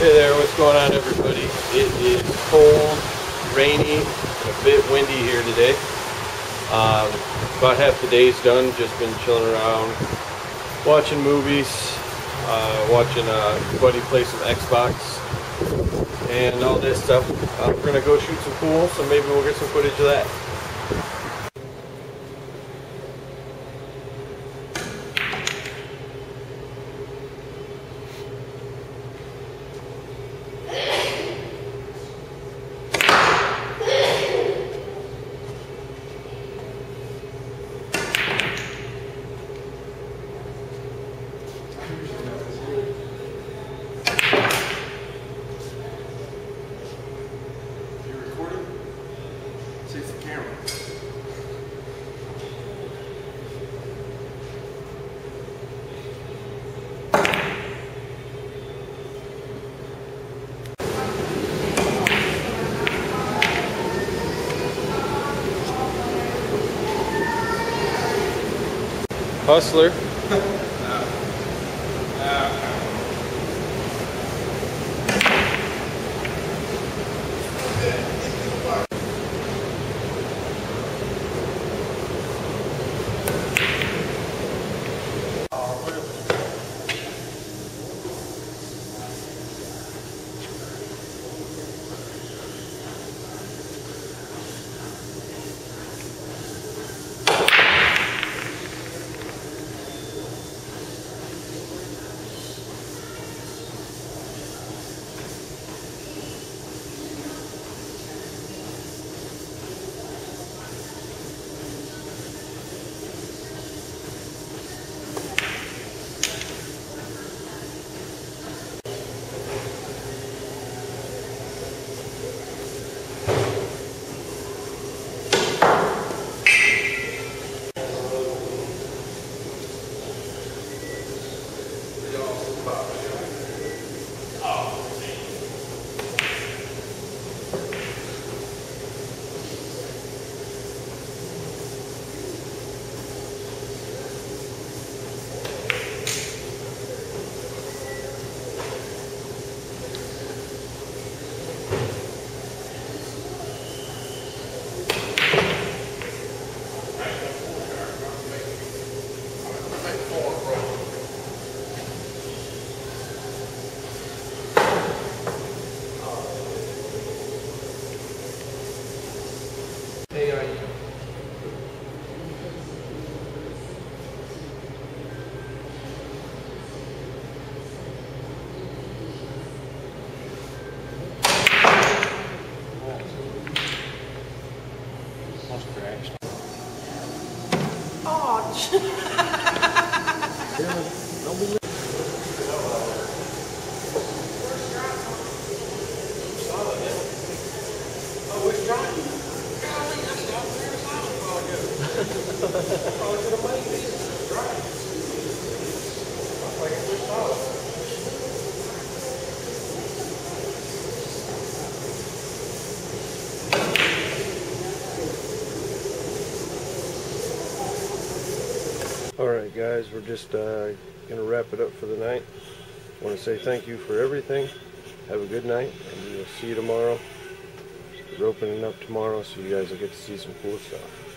Hey there, what's going on everybody? It is cold, rainy, a bit windy here today. Um, about half the day's done, just been chilling around, watching movies, uh, watching a buddy play some Xbox, and all this stuff. Uh, we're gonna go shoot some pool, so maybe we'll get some footage of that. The camera. Hustler. Hey, are you? Oh, Alright guys, we're just uh, gonna wrap it up for the night. I want to say thank you for everything. Have a good night, and we'll see you tomorrow. We're opening up tomorrow, so you guys will get to see some cool stuff.